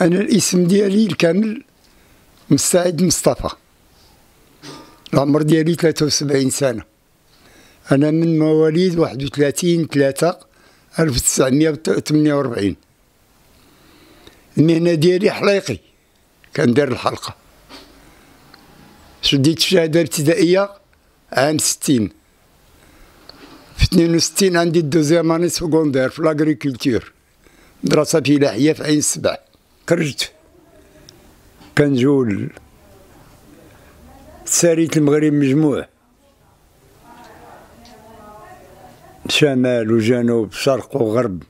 أنا الاسم ديالي الكامل مستعد مصطفى. العمر ديالي 73 سنة. أنا من مواليد 31 3 1948 المهنة ديالي حلايقي كندير الحلقة. شديت الشهادة الابتدائية عام 60 في 62 عندي ال deuxième année secondaire في l'agriculture مدرسة فلاحية في عين السبع خرجت كنجول ساريت المغرب مجموع. شمال وجنوب شرق وغرب.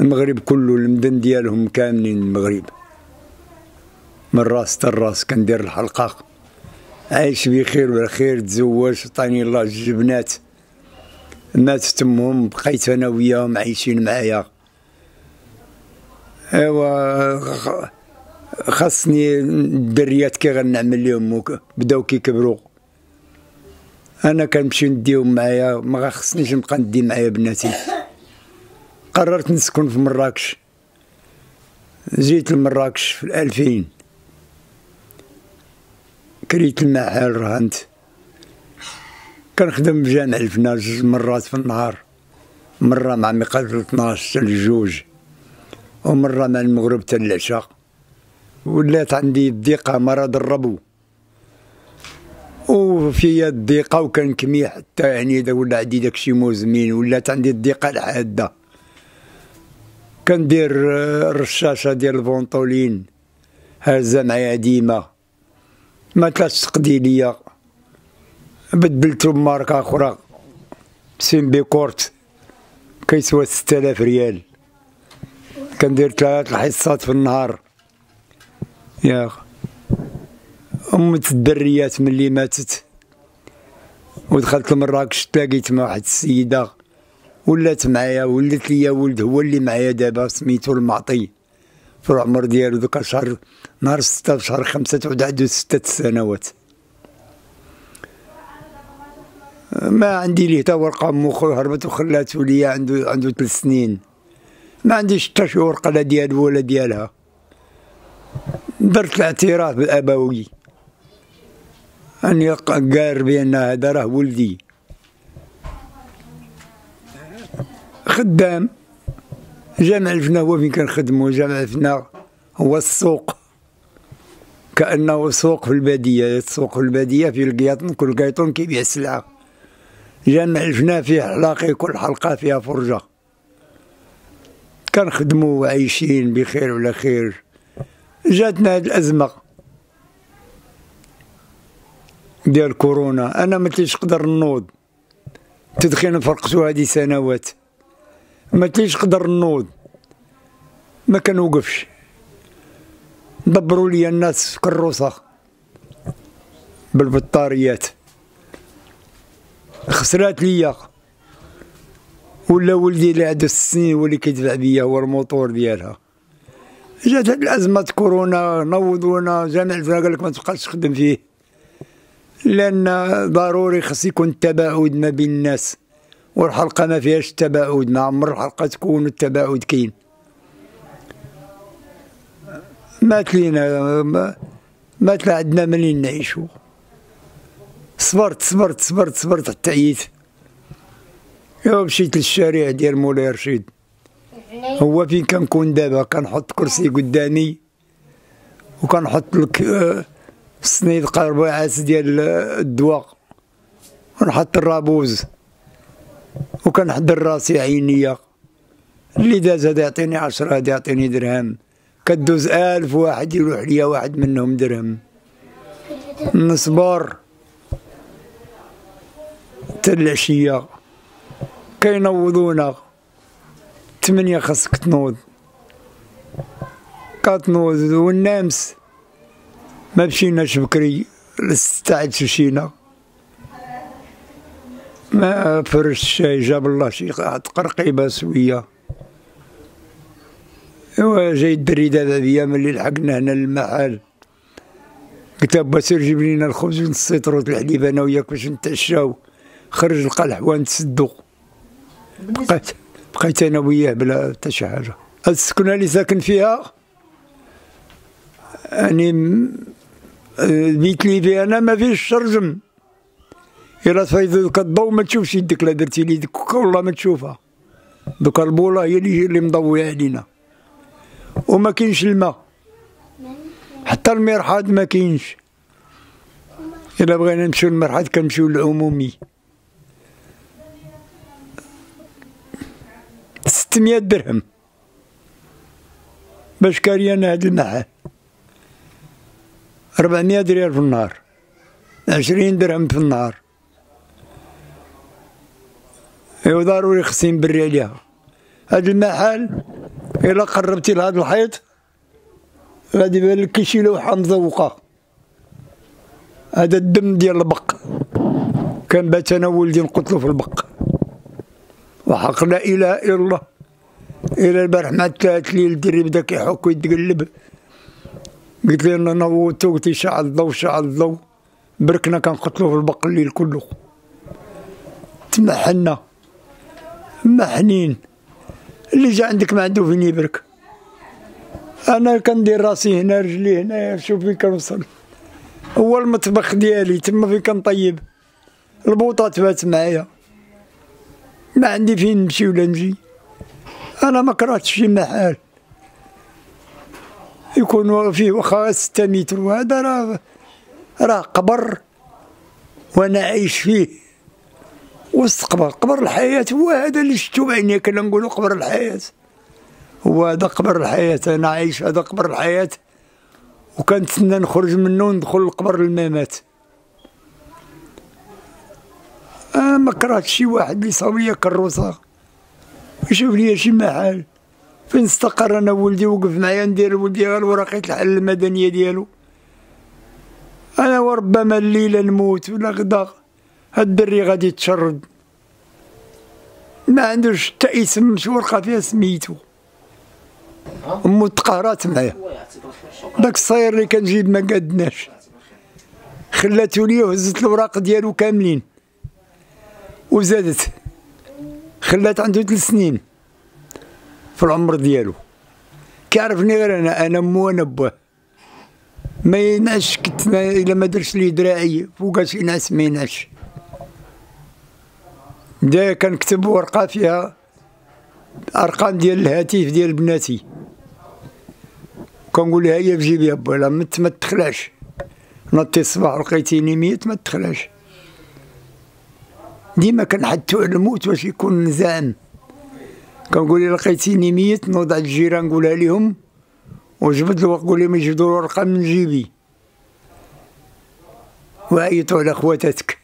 المغرب كله المدن ديالهم كاملين المغرب. من راس الراس كندير الحلقة. عايش بخير والخير تزوج عطاني الله جوج بنات مات تمهم بقيت أنا وياهم عايشين معايا. ايوا خاصني الدريات كي غنعمل لهم بداو كيكبروا. أنا كنمشي نديهم معايا ما خصنيش نبقى ندي معايا بناتي. قررت نسكن في مراكش. جيت لمراكش في الألفين. كريت المحل رهنت. كنخدم في جامع الفنا جوج مرات في النهار. مرة مع مقاتل 12 الجوج. ومرة مع المغرب العشاء ولات عندي الضيقة مرض الربو. وفي الضيقة وكان كمي حتى يعني إذا ولا عندي داكشي مزمين ولات عندي الضيقة الحادة. كندير الرشاشة ديال الفونطولين. هازة معايا ديما. ما تلاش تقضي ليا. بدلتو بماركة أخرى. سيمبي كورت كيسوى ستة ريال. كندير ثلاث الحصات في النهار. يا أمة الدريات ملي ماتت. ودخلت لمراكش تلاقيت مع واحد السيدة. ولات معايا ولات ليا ولد هو اللي معايا دابا سميتو المعطي. في العمر ديالو دوكا شهر نهار ستة في شهر خمسة تعود عنده ستة سنوات. ما عندي ليه تا ورقة مخو هربت وخلاتو ليا عنده عنده ثلاث سنين. ما عنديش حتى شي ورقة لا ولا ديالها. درت الاعتراف الأبوي أني قال بأن هذا راه ولدي. خدام. جامع الفنا هو فين كنخدمو؟ جامع الفنا هو السوق. كأنه سوق في البادية. السوق في البادية في القياطن كل قيطون كيبيع السلعة. جامع الفنا فيه حلاقي كل حلقة فيها فرجة. كنخدمو وعايشين بخير ولا خير. جاتنا هاد الأزمة ديال كورونا. أنا ما تليش نقدر نوض. تدخين فرقتو هادي سنوات. ما تليش نقدر نوض. ما كنوقفش. دبروا لي الناس في كروسة. بالبطاريات. خسرات ليا. ولا ولدي اللي عنده ست سنين هو اللي كيدفع بيا هو الموتور ديالها. جات هاد الأزمة كورونا نوضونا جامع الفنا قال لك ما تبقاش تخدم فيه. لأن ضروري خص يكون التباعد ما بين الناس والحلقة ما فيهاش التباعد ما عمر الحلقة تكون التباعد كاين. مات لينا مات عندنا منين نعيشو؟ صبرت صبرت صبرت صبرت حتى عييت مشيت للشارع ديال مولاي رشيد. هو فين كنكون دابا؟ كنحط كرسي قدامي وكنحط لك سنيد قرباعات ديال الدواء ونحط الرابوز وكنحضر راسي عينيا. اللي داز هذا يعطيني عشرة هذا يعطيني درهم. كدوز ألف واحد يروح ليا واحد منهم درهم. نصبر. حتى العشية كينوضونا. تمنية خاصك تنوض. كتنوض والنامس ما مشيناش بكري للستة عاد مشينا ما فرش الشاي جاب الله شي تقرقيبه سوية. ايوا جاي الدري دابا بيا ملي لحقنا هنا للمحل. قلت له سير جيب لينا الخبز ونصيطرو الحليب أنا وياك باش نتعشاو. خرج لقى الحوان تسدو. بقيت بقيت أنا وياه بلا حتى شي حاجة. السكنة اللي ساكن فيها أني بيت لي فيه أنا ما فيش شرجم إلا تفيض ذوك الضوء ما تشوفش يدك لا درتي لي ديك والله ما تشوفها. دوك البوله هي اللي اللي مضوية علينا. وما كاينش الماء. حتى المرحاض ما كاينش. إلا بغينا نمشيو للمرحاض كنمشيو للعمومي ستمية درهم. باش كاريانا هاد المحل ربعمية ريال في النهار. عشرين درهم في النهار. أيوا ضروري خصني نبري عليها. هاد المحل إلا قربتي لهاد الحيط غادي يبان لك شي لوحة مزوقه هذا الدم ديال البق. كان بات أنا ولدي نقتلو في البق. وحق لا اله الا الله. إلى البارح مع الثلاث ليل الدري بدا كيحك ويتقلب. قلت لي أنا نوضتو قلت شعل الضو شعل الضو بركنا كنقتلو في البق الليل كله. تمحنا. محنين. اللي جا عندك ما عنده فين يبرك. أنا كندير راسي هنا رجلي هنا شوف فين كنوصل هو المطبخ ديالي تما فين كنطيب البوطه تبات معايا. ما عندي فين نمشي ولا نجي أنا ما كرهتش شي محل يكون فيه واخا ستة متر وهذا راه راه قبر وأنا عايش فيه. وسط قبر قبر الحياة هو هذا اللي شفتو بعيني كنا نقولوا قبر الحياة. هو هذا قبر الحياة أنا عايش هذا قبر الحياة. وكنتسنى نخرج منه وندخل لقبر الممات أنا كرهت شي واحد اللي يصاوب ليا كروسة. يشوف ليا شي محل. فين استقر أنا ولدي؟ وقف معايا ندير ولدي غير ورقة الحل المدنية ديالو. أنا وربما الليلة نموت ولا غدا هاد الدري غادي يتشرد. ما عندوش حتى اسم شي ورقة فيها سميتو. أمو تقهرات معايا. داك الصاير اللي كنجيب ما قادناش خلاتو ليا وهزت الوراق ديالو كاملين. وزادت. خلات عنده ثلاث سنين في العمر ديالو. كيعرفني غير أنا أنا مو وأنا باه ما ينعش كنت ما إلا ما درش لي دراعي فوقاش ينعس ما ينعش. دا كنكتب ورقة فيها أرقام ديال الهاتف ديال بناتي. كنقول لها هي في جيبي با لا ما تخلاش نطي الصباح لقيتيني ميت ما تخلاش ديما كنحدثو على الموت باش يكون نزعم كنقول لقيتيني ميت نوضع الجيران نقولها لهم وجبد وقول لهم يجبدوا ورقه من جيبي. وعيطوا على خواتاتك.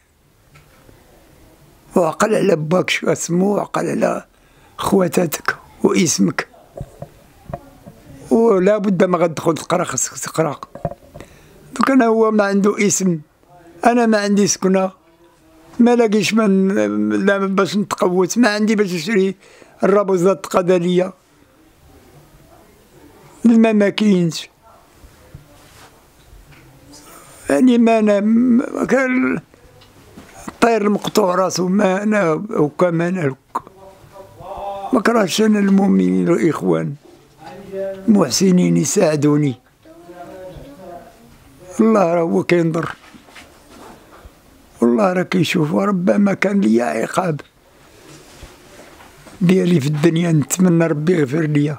وعقل على باك شو اسمو وعقل على خواتاتك وإسمك. ولا بد ما غتدخل تقرا خاصك تقرا. دوك أنا هو ما عنده إسم. أنا ما عندي سكنة. ما لاقيش من لا باش نتقوت. ما عندي باش نشري الرابوزات تقادا ليا الماء ما كاينش. يعني ما أنا كان الطير المقطوع راسه ما أنا وكمان ما كرهتش أنا المؤمنين والإخوان. محسنين يساعدوني. الله راه هو كينظر. والله راه كيشوف وربما كان لي عقاب. ديالي في الدنيا نتمنى ربي يغفر لي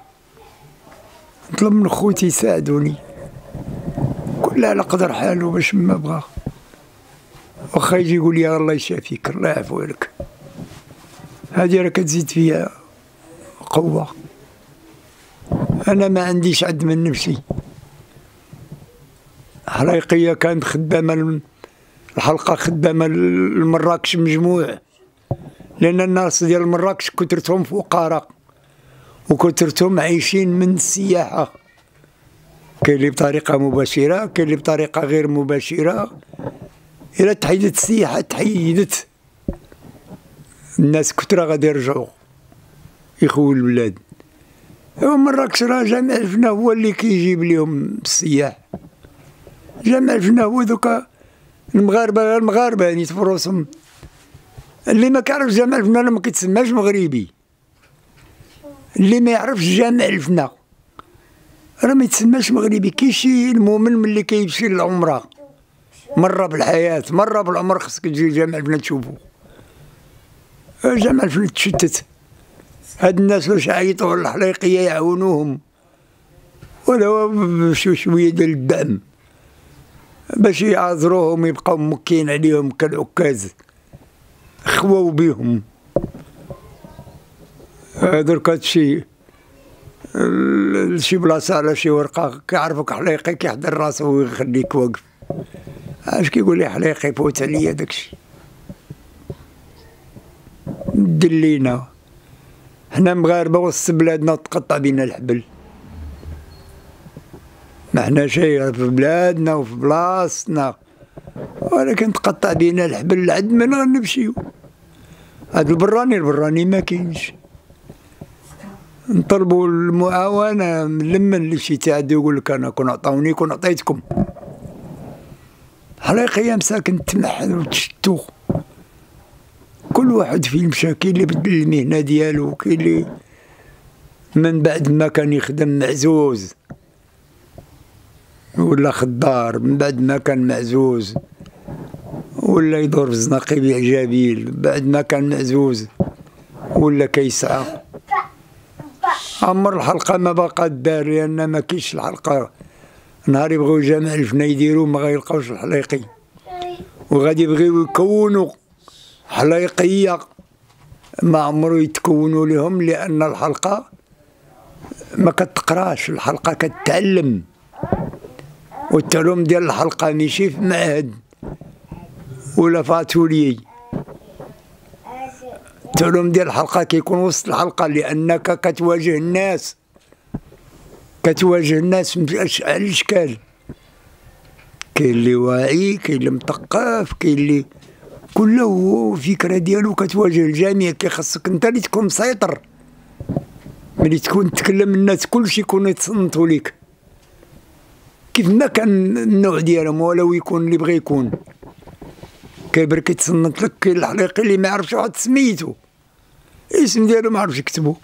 نطلب من خوتي يساعدوني. كل على قدر حاله باش ما بغا. واخا يجي يقول لي الله يشافيك الله يعفو لك. هذه راه كتزيد فيا قوة. أنا ما عنديش عد من نفسي. حريقية كانت خدامة الحلقة خدامة لمراكش مجموع لأن الناس ديال مراكش كثرتهم فقراء وكثرتهم عايشين من السياحة. كاين اللي بطريقة مباشرة كاين اللي بطريقة غير مباشرة. إلى تحيدت السياحة تحيدت. الناس كثره غادي يرجعوا يخووا البلاد. مراكش راه جامع الفنا هو اللي كيجيب لهم السياح. جامع الفنا هو دوكا المغاربة غير المغاربة يعني تفرسهم اللي ما كيعرفش جامع الفنا ما كيتسماش مغربي. اللي ما يعرفش جامع الفنا راه ما يتسماش مغربي. كي شي المؤمن ملي كيمشي للعمرة. مرة بالحياة مرة بالعمر خصك تجي جامع البنات تشوفو. جامع البنات تشتت. هاد الناس واش عيطوا على الحليقية يعاونوهم. ولا شوية ديال الدعم. باش يعذروهم يبقاو مكين عليهم كالعكاز خواو بيهم. درك هادشي لشي بلاصة على شي ورقة كيعرفك حليقي كيحضر راسو ويخليك واقف. اش كيقول لي حليقي فوت عليا داكشي؟ دلينا حنا مغاربة وسط بلادنا تقطع بينا الحبل. ما حنا شي في بلادنا وفي بلاصتنا. ولكن تقطع بينا الحبل لعد من غنمشيو هاد البراني البراني ما كاينش. نطلبوا المعاونة من لمن اللي شي تعدي يقول لك أنا كون عطاوني كون عطيتكم. حقيقة مساكن تمحن وتشتو. كل واحد فيه المشاكل اللي بدل المهنة ديالو كاين اللي من بعد ما كان يخدم معزوز. ولا خضار من بعد ما كان معزوز. ولا يدور في الزناقي يبيع جابيل بعد ما كان معزوز. ولا كيسعى عمر الحلقة ما بقى دار لأن ما كاينش الحلقة. نهار يبغيو جامع الفنا يديرو ما غيلقاوش الحليقي. وغادي يبغيو يكونوا حليقية. ما عمرو يتكونوا لهم لأن الحلقة ما كتقراش. الحلقة كتعلم. والتعلم ديال الحلقة ماشي في معهد ولا فاتولي التعلم ديال الحلقة كيكون وسط الحلقة لأنك كتواجه الناس. كتواجه الناس على الإشكال. كاين اللي واعي كاين اللي مثقف كاين اللي كله فكرة ديالو. كتواجه الجميع كيخصك أنت اللي تكون مسيطر. ملي تكون تكلم الناس كلشي يكونوا يتصنتوا ليك. كيف ما كان النوع ديالهم ولو يكون اللي بغى يكون. كيبرك يتصنت لك كاين الحقيقي اللي ما يعرفش واحد سميتو. الاسم ديالو ما عرفش يكتبو.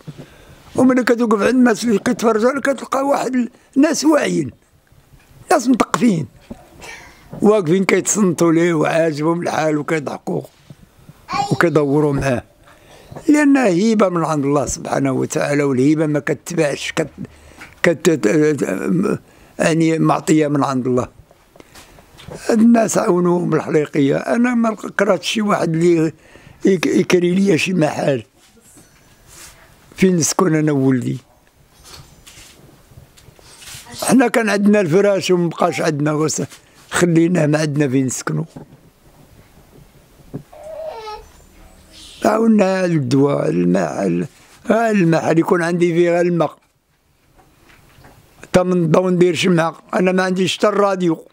وملي كتوقف عند الناس اللي كيتفرجوا كتلقى واحد ناس واعيين. ناس مثقفين واقفين كيتصنتوا ليه وعاجبهم الحال وكيضحكوا وكيدوروا معاه. لانها هيبه من عند الله سبحانه وتعالى والهيبه ما كتباعش كت, كت... يعني معطية من عند الله. الناس عاونوهم الحقيقيه أنا ما قرات شي واحد اللي يكري لي شي محل فين نسكن أنا وولدي؟ حنا كان عندنا الفراش ومبقاش عندنا خليناه ما عندنا فين نسكنو عاونا الدواء الماء الماء يكون عندي فيه الماء. ضو ندير شمعة أنا ما عنديش حتى الراديو.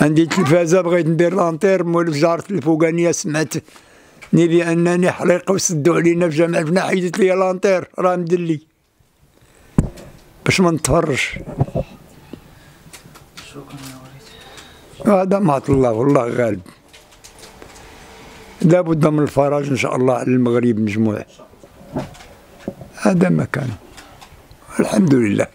عندي تلفازة بغيت ندير لانتير مول في جارتي الفوقانية سمعت نبي أنني حليقه وسدوا علينا في جامع ابن حيدت لي لانتير. راه مدلي باش ما نتفرج. هذا ما الله والله غالب. لابد من الفرج إن شاء الله على المغرب مجموع هذا مكان الحمد لله.